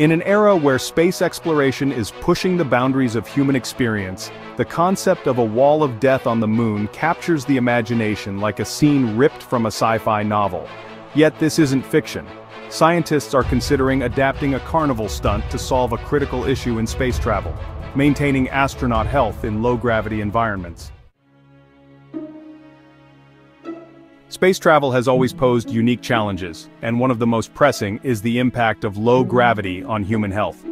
In an era where space exploration is pushing the boundaries of human experience, the concept of a wall of death on the moon captures the imagination like a scene ripped from a sci-fi novel. Yet this isn't fiction. Scientists are considering adapting a carnival stunt to solve a critical issue in space travel, maintaining astronaut health in low-gravity environments. Space travel has always posed unique challenges, and one of the most pressing is the impact of low gravity on human health.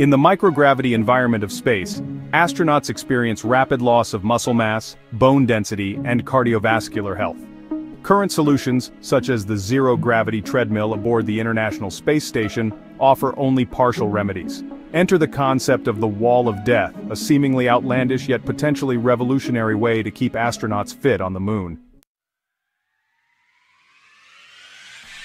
In the microgravity environment of space, astronauts experience rapid loss of muscle mass, bone density, and cardiovascular health. Current solutions, such as the zero-gravity treadmill aboard the International Space Station, offer only partial remedies. Enter the concept of the Wall of Death, a seemingly outlandish yet potentially revolutionary way to keep astronauts fit on the moon.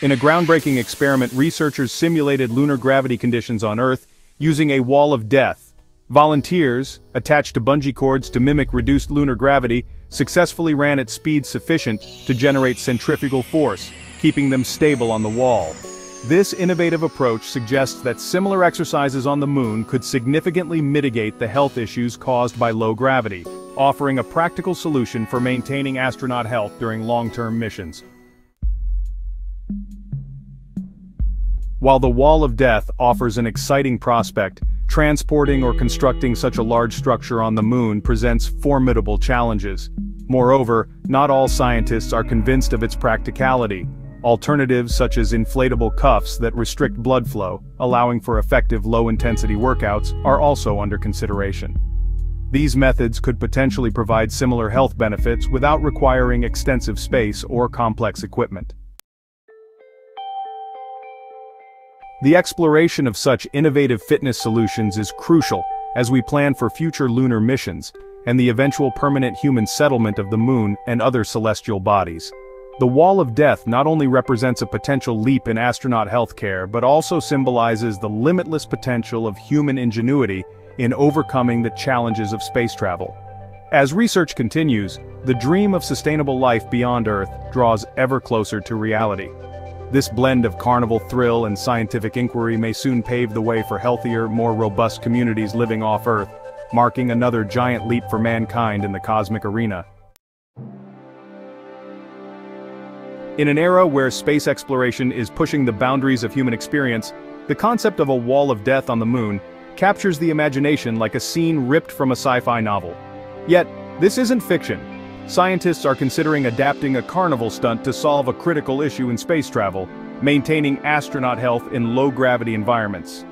In a groundbreaking experiment researchers simulated lunar gravity conditions on Earth using a wall of death. Volunteers, attached to bungee cords to mimic reduced lunar gravity, successfully ran at speeds sufficient to generate centrifugal force, keeping them stable on the wall. This innovative approach suggests that similar exercises on the moon could significantly mitigate the health issues caused by low gravity, offering a practical solution for maintaining astronaut health during long-term missions. While the Wall of Death offers an exciting prospect, transporting or constructing such a large structure on the moon presents formidable challenges. Moreover, not all scientists are convinced of its practicality. Alternatives such as inflatable cuffs that restrict blood flow, allowing for effective low-intensity workouts, are also under consideration. These methods could potentially provide similar health benefits without requiring extensive space or complex equipment. The exploration of such innovative fitness solutions is crucial as we plan for future lunar missions and the eventual permanent human settlement of the moon and other celestial bodies. The Wall of Death not only represents a potential leap in astronaut healthcare but also symbolizes the limitless potential of human ingenuity in overcoming the challenges of space travel. As research continues, the dream of sustainable life beyond Earth draws ever closer to reality. This blend of carnival thrill and scientific inquiry may soon pave the way for healthier, more robust communities living off Earth, marking another giant leap for mankind in the cosmic arena. In an era where space exploration is pushing the boundaries of human experience, the concept of a wall of death on the moon captures the imagination like a scene ripped from a sci-fi novel. Yet, this isn't fiction, scientists are considering adapting a carnival stunt to solve a critical issue in space travel, maintaining astronaut health in low-gravity environments.